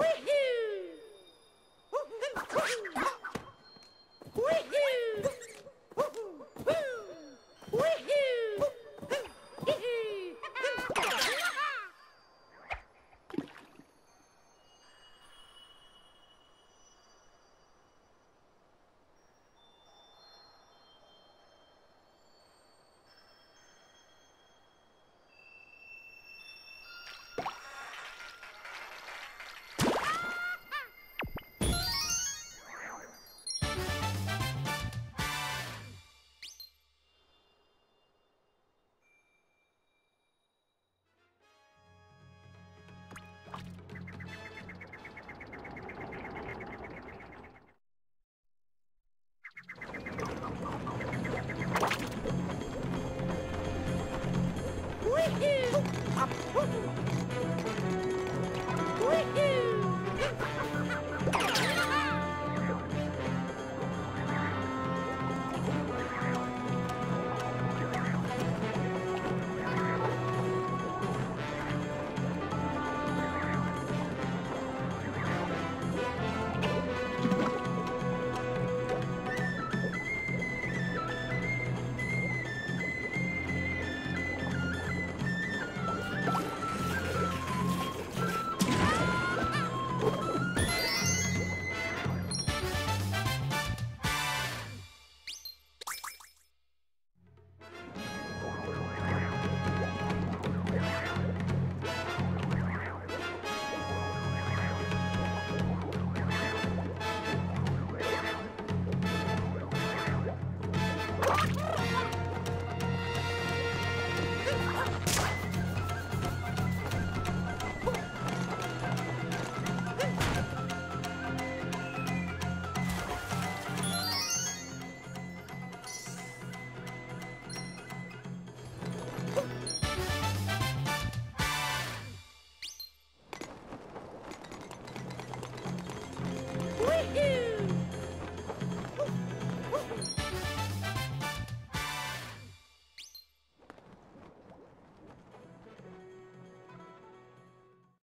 Wee-hee! 어?